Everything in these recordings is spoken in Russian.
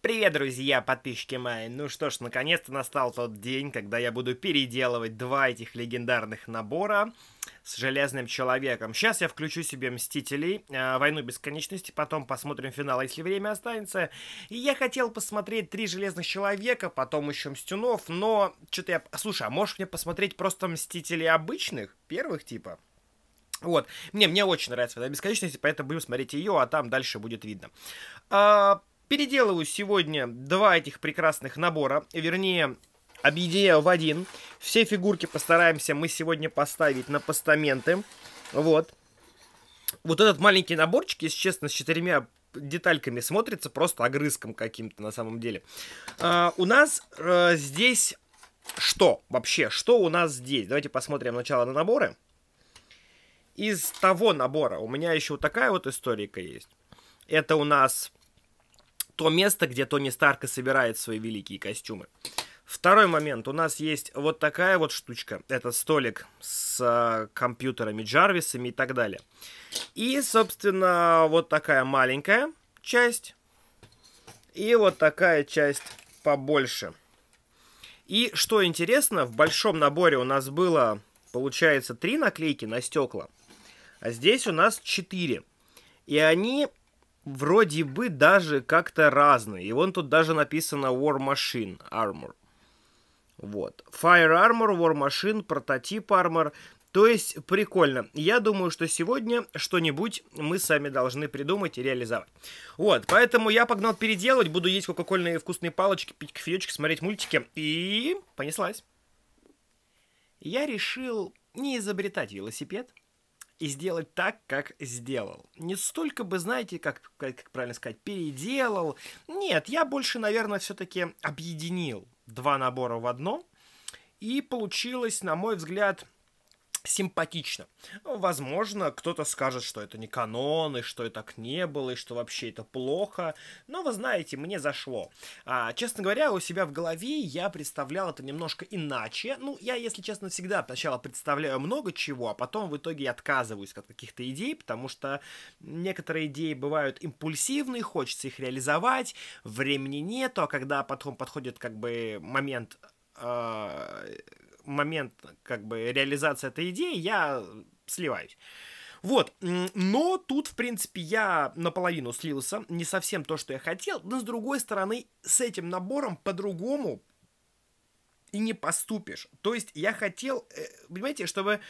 Привет, друзья, подписчики мои. Ну что ж, наконец-то настал тот день, когда я буду переделывать два этих легендарных набора с Железным Человеком. Сейчас я включу себе Мстителей, э, Войну Бесконечности, потом посмотрим финал, если время останется. И я хотел посмотреть Три Железных Человека, потом еще Мстюнов, но что-то я... Слушай, а можешь мне посмотреть просто Мстителей обычных, первых типа? Вот. Мне, мне очень нравится «Война бесконечности», поэтому будем смотреть ее, а там дальше будет видно. А, Переделываю сегодня два этих прекрасных набора, вернее, объединяю в один. Все фигурки постараемся мы сегодня поставить на постаменты. Вот. Вот этот маленький наборчик, если честно, с четырьмя детальками смотрится просто огрызком каким-то на самом деле. А, у нас а, здесь что вообще? Что у нас здесь? Давайте посмотрим сначала на наборы. Из того набора у меня еще вот такая вот историка есть. Это у нас то место, где Тони Старка собирает свои великие костюмы. Второй момент. У нас есть вот такая вот штучка. Это столик с э, компьютерами Джарвисами и так далее. И, собственно, вот такая маленькая часть. И вот такая часть побольше. И что интересно, в большом наборе у нас было, получается, три наклейки на стекла. А здесь у нас четыре. И они вроде бы даже как-то разные. И вон тут даже написано War Machine Armor. Вот. Fire Armor, War Machine, прототип Armor. То есть прикольно. Я думаю, что сегодня что-нибудь мы сами должны придумать и реализовать. Вот, поэтому я погнал переделывать, буду есть кока-кольные вкусные палочки, пить кофеечки, смотреть мультики. И понеслась. Я решил не изобретать велосипед, и сделать так, как сделал. Не столько бы, знаете, как, как, правильно сказать, переделал. Нет, я больше, наверное, все-таки объединил два набора в одно. И получилось, на мой взгляд, симпатично. Ну, возможно, кто-то скажет, что это не канон, и что это так не было, и что вообще это плохо. Но вы знаете, мне зашло. А, честно говоря, у себя в голове я представлял это немножко иначе. Ну, я, если честно, всегда сначала представляю много чего, а потом в итоге отказываюсь от каких-то идей, потому что некоторые идеи бывают импульсивные, хочется их реализовать, времени нету, а когда потом подходит как бы момент э, момент как бы реализации этой идеи я сливаюсь. Вот, но тут, в принципе, я наполовину слился, не совсем то, что я хотел, но с другой стороны, с этим набором по-другому и не поступишь. То есть я хотел, э, понимаете, чтобы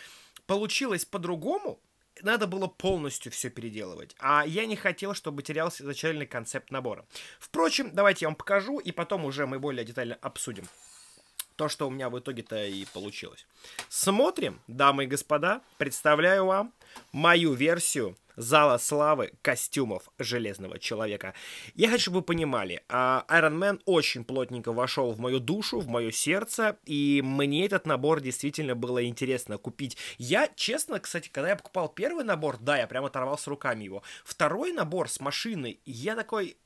получилось по-другому, надо было полностью все переделывать. А я не хотел, чтобы терялся изначальный концепт набора. Впрочем, давайте я вам покажу, и потом уже мы более детально обсудим то, что у меня в итоге-то и получилось. Смотрим, дамы и господа, представляю вам мою версию Зала славы костюмов Железного Человека. Я хочу, чтобы вы понимали, а, Iron Man очень плотненько вошел в мою душу, в мое сердце, и мне этот набор действительно было интересно купить. Я, честно, кстати, когда я покупал первый набор, да, я прямо оторвал с руками его. Второй набор с машиной, я такой...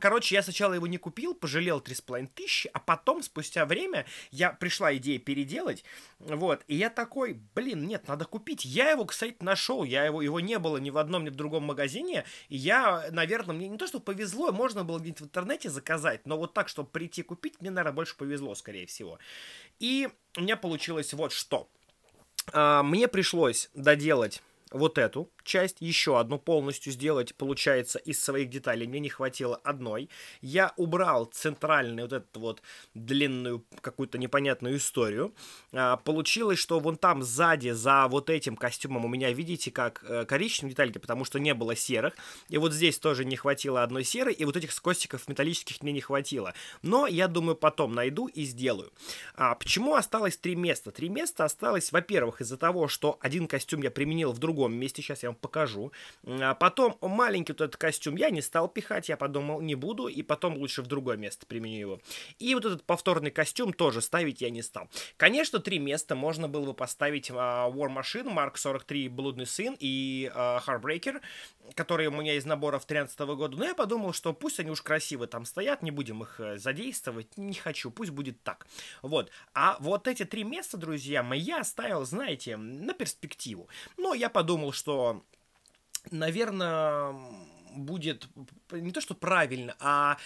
Короче, я сначала его не купил, пожалел 3,5 тысячи, а потом, спустя время, я пришла идея переделать, вот, и я такой, блин, нет, надо купить. Я его, кстати, нашел, я его, его не было ни в одном, ни в другом магазине, и я, наверное, мне не то, что повезло, можно было где-нибудь в интернете заказать, но вот так, чтобы прийти купить, мне, наверное, больше повезло, скорее всего. И у меня получилось вот что. А, мне пришлось доделать вот эту часть, еще одну полностью сделать, получается, из своих деталей. Мне не хватило одной. Я убрал центральную вот эту вот длинную какую-то непонятную историю. А, получилось, что вон там сзади, за вот этим костюмом у меня, видите, как э, коричневые детальки, потому что не было серых. И вот здесь тоже не хватило одной серой, и вот этих скостиков металлических мне не хватило. Но я думаю, потом найду и сделаю. А, почему осталось три места? Три места осталось, во-первых, из-за того, что один костюм я применил в другом месте, сейчас я вам покажу. А потом маленький вот этот костюм я не стал пихать, я подумал, не буду, и потом лучше в другое место применю его. И вот этот повторный костюм тоже ставить я не стал. Конечно, три места можно было бы поставить uh, War Machine, Mark 43, Блудный сын и uh, Heartbreaker, которые у меня из наборов 13 года, но я подумал, что пусть они уж красиво там стоят, не будем их э, задействовать, не хочу, пусть будет так. Вот. А вот эти три места, друзья мои, я оставил, знаете, на перспективу. Но я подумал, что, наверное, будет не то что правильно, а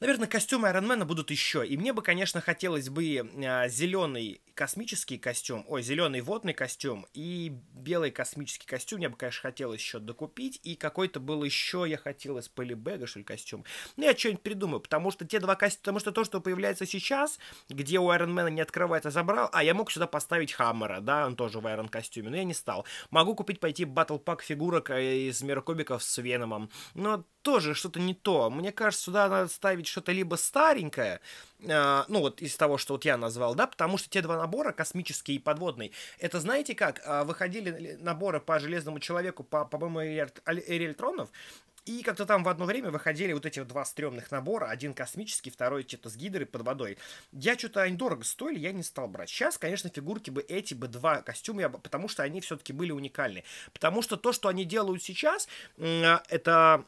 Наверное, костюмы Айронмена будут еще. И мне бы, конечно, хотелось бы а, зеленый космический костюм, ой, зеленый водный костюм и белый космический костюм. Мне бы, конечно, хотелось еще докупить. И какой-то был еще, я хотел из полибега, что ли, костюм. Ну, я что-нибудь придумаю, потому что те два костюма, потому что то, что появляется сейчас, где у Айронмена не открывается, забрал, а я мог сюда поставить Хаммера, да, он тоже в Айрон костюме, но я не стал. Могу купить, пойти батл пак фигурок э, из Мира Кубиков с Веномом, но тоже что-то не то. Мне кажется, сюда надо ставить что-то либо старенькое, э, ну вот из того, что вот я назвал, да, потому что те два набора, космический и подводный, это знаете как, э, выходили наборы по Железному Человеку, по, по-моему, Эриэль Тронов, и как-то там в одно время выходили вот эти два стрёмных набора, один космический, второй что-то с гидрой под водой. Я что-то они дорого стоили, я не стал брать. Сейчас, конечно, фигурки бы эти бы два костюма, потому что они все-таки были уникальны. Потому что то, что они делают сейчас, это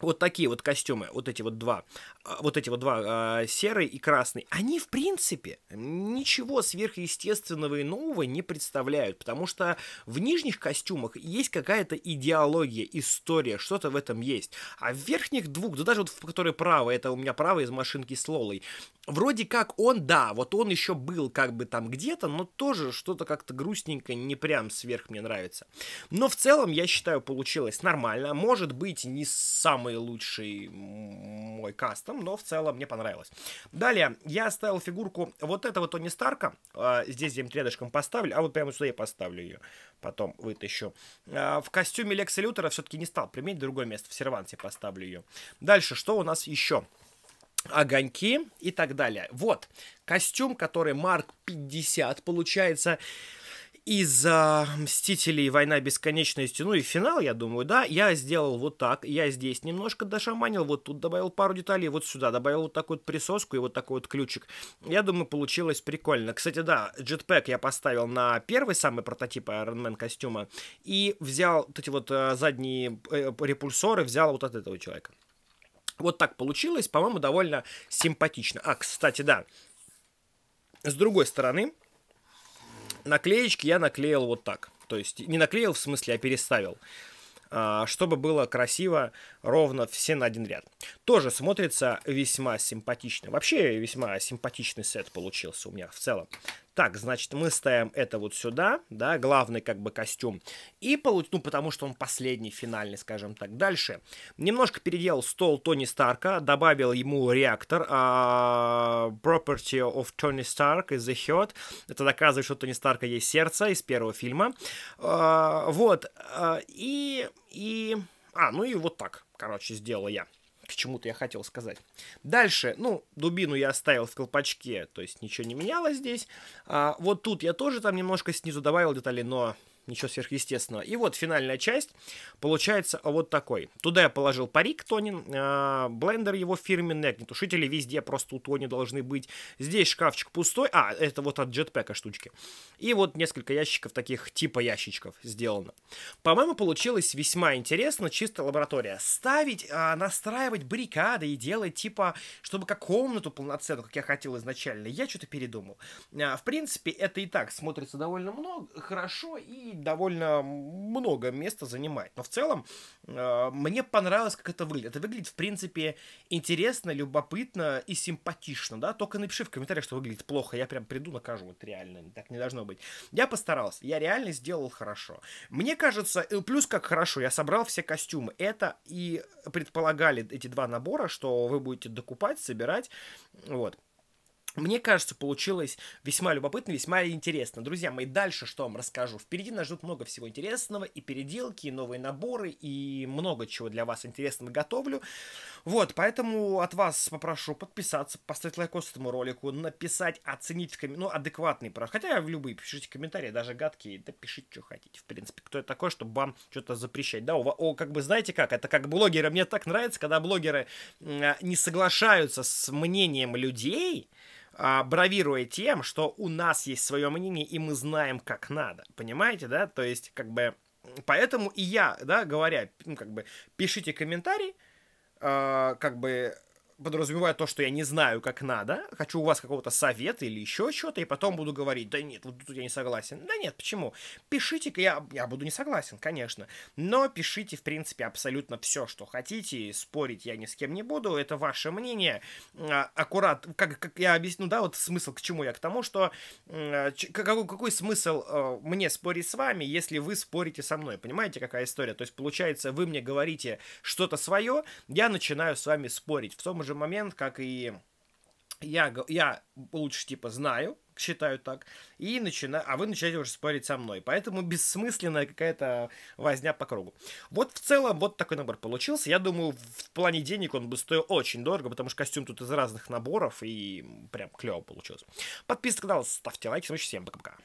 вот такие вот костюмы, вот эти вот два, а, вот эти вот два, э, серый и красный, они, в принципе, ничего сверхъестественного и нового не представляют, потому что в нижних костюмах есть какая-то идеология, история, что-то в этом есть. А в верхних двух, да даже вот в которой правая, это у меня правая из машинки с Лолой, вроде как он, да, вот он еще был как бы там где-то, но тоже что-то как-то грустненько, не прям сверх мне нравится. Но в целом, я считаю, получилось нормально. Может быть, не самый лучший мой кастом, но в целом мне понравилось. Далее, я оставил фигурку вот этого Тони Старка. А, здесь где-нибудь рядышком поставлю, а вот прямо сюда я поставлю ее. Потом вытащу. А, в костюме Лекса Лютера все-таки не стал применить другое место. В серванте поставлю ее. Дальше, что у нас еще? огоньки и так далее. Вот, костюм, который Марк 50, получается, из а, Мстителей Война Бесконечности, ну и финал, я думаю, да, я сделал вот так, я здесь немножко дошаманил, вот тут добавил пару деталей, вот сюда добавил вот такую вот присоску и вот такой вот ключик. Я думаю, получилось прикольно. Кстати, да, джетпэк я поставил на первый самый прототип Iron Man костюма и взял вот эти вот а, задние э, репульсоры, взял вот от этого человека. Вот так получилось, по-моему, довольно симпатично. А, кстати, да, с другой стороны, наклеечки я наклеил вот так. То есть не наклеил в смысле, а переставил. А, чтобы было красиво, ровно все на один ряд. Тоже смотрится весьма симпатично. Вообще весьма симпатичный сет получился у меня в целом. Так, значит, мы ставим это вот сюда, да, главный как бы костюм. И, получ... ну, потому что он последний, финальный, скажем так. Дальше. Немножко переделал стол Тони Старка, добавил ему реактор. Uh, property of Tony Stark is the heart. Это доказывает, что у Тони Старка есть сердце из первого фильма. Uh, вот. Uh, и... и... А, ну и вот так, короче, сделал я к чему-то я хотел сказать. Дальше, ну, дубину я оставил в колпачке, то есть ничего не менялось здесь. А, вот тут я тоже там немножко снизу добавил детали, но ничего сверхъестественного. И вот финальная часть получается вот такой. Туда я положил парик Тонин, э, блендер его фирменный, огнетушители везде просто у Тони должны быть. Здесь шкафчик пустой, а, это вот от джетпека штучки. И вот несколько ящиков таких типа ящичков сделано. По-моему, получилось весьма интересно, чисто лаборатория. Ставить, э, настраивать баррикады и делать типа, чтобы как комнату полноценную, как я хотел изначально, я что-то передумал. Э, в принципе, это и так смотрится довольно много, хорошо и довольно много места занимает. Но в целом э, мне понравилось, как это выглядит. Это выглядит, в принципе, интересно, любопытно и симпатично, да? Только напиши в комментариях, что выглядит плохо. Я прям приду, накажу. Вот реально, так не должно быть. Я постарался. Я реально сделал хорошо. Мне кажется, плюс как хорошо, я собрал все костюмы. Это и предполагали эти два набора, что вы будете докупать, собирать. Вот. Мне кажется, получилось весьма любопытно, весьма интересно. Друзья мои, дальше что вам расскажу? Впереди нас ждут много всего интересного, и переделки, и новые наборы, и много чего для вас интересного готовлю. Вот, поэтому от вас попрошу подписаться, поставить лайкос этому ролику, написать, оценить, в ком... ну, адекватный про. Хотя в любые пишите комментарии, даже гадкие, да пишите, что хотите, в принципе. Кто это такой, чтобы вам что-то запрещать, да? О, о, как бы, знаете как, это как блогеры, мне так нравится, когда блогеры э, не соглашаются с мнением людей, а, бравируя тем, что у нас есть свое мнение, и мы знаем, как надо. Понимаете, да? То есть, как бы, поэтому и я, да, говоря, ну, как бы, пишите комментарий, э, как бы, подразумеваю то, что я не знаю, как надо, хочу у вас какого-то совета или еще что-то, и потом буду говорить, да нет, вот тут я не согласен. Да нет, почему? Пишите, я, я буду не согласен, конечно, но пишите, в принципе, абсолютно все, что хотите, спорить я ни с кем не буду, это ваше мнение, а, аккурат, как, как я объясню, да, вот смысл к чему я, к тому, что какой, какой смысл э, мне спорить с вами, если вы спорите со мной, понимаете, какая история? То есть, получается, вы мне говорите что-то свое, я начинаю с вами спорить в том же момент, как и я, я лучше типа знаю, считаю так, и начинаю, а вы начинаете уже спорить со мной. Поэтому бессмысленная какая-то возня по кругу. Вот в целом вот такой набор получился. Я думаю, в плане денег он бы стоил очень дорого, потому что костюм тут из разных наборов, и прям клево получилось. Подписывайтесь на канал, ставьте лайки, всем пока-пока.